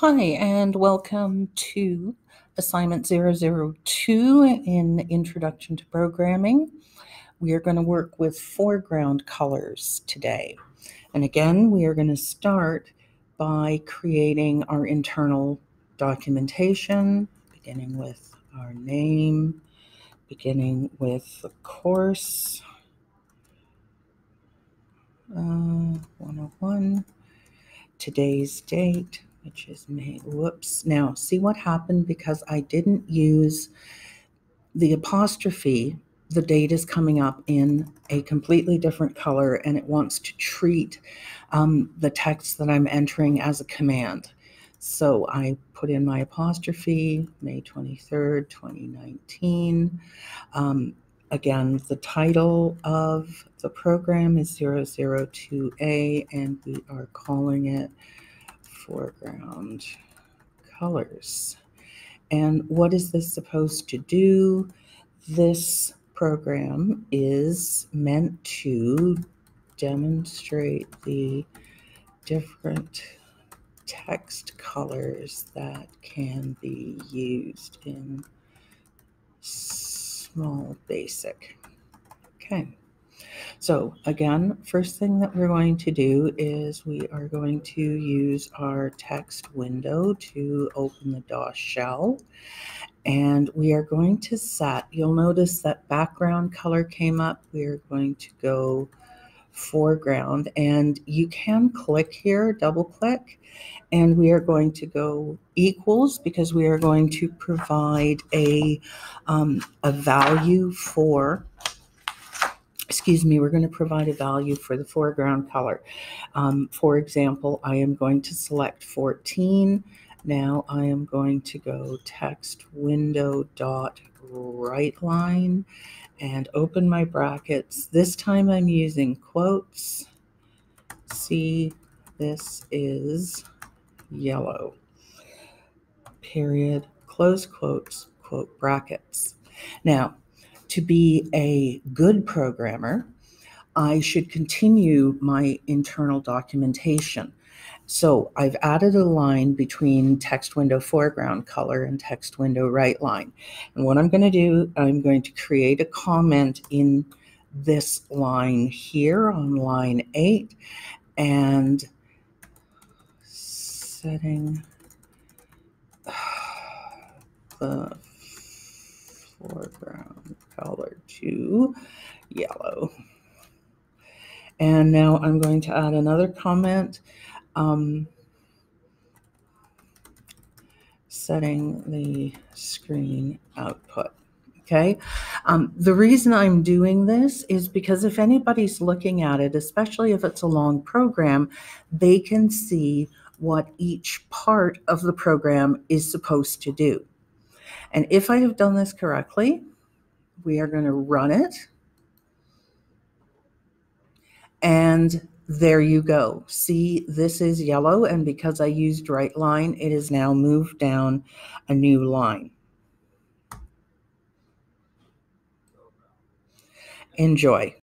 Hi, and welcome to assignment 002 in Introduction to Programming. We are going to work with foreground colors today. And again, we are going to start by creating our internal documentation, beginning with our name, beginning with the course, uh, 101, today's date, which is May. Whoops. Now, see what happened because I didn't use the apostrophe. The date is coming up in a completely different color and it wants to treat um, the text that I'm entering as a command. So I put in my apostrophe, May 23rd, 2019. Um, again, the title of the program is 002A, and we are calling it foreground colors. And what is this supposed to do? This program is meant to demonstrate the different text colors that can be used in small basic. Okay. So again, first thing that we're going to do is we are going to use our text window to open the DOS shell. And we are going to set, you'll notice that background color came up. We are going to go foreground and you can click here, double click, and we are going to go equals because we are going to provide a, um, a value for excuse me, we're going to provide a value for the foreground color. Um, for example, I am going to select 14. Now I am going to go text window dot write line and open my brackets. This time I'm using quotes. See, this is yellow. Period, close quotes, quote brackets. Now, to be a good programmer, I should continue my internal documentation. So I've added a line between text window foreground color and text window write line. And what I'm going to do, I'm going to create a comment in this line here on line 8 and setting the color to yellow. And now I'm going to add another comment. Um, setting the screen output. Okay. Um, the reason I'm doing this is because if anybody's looking at it, especially if it's a long program, they can see what each part of the program is supposed to do. And if I have done this correctly, we are going to run it. And there you go. See, this is yellow. And because I used write line, it is now moved down a new line. Enjoy.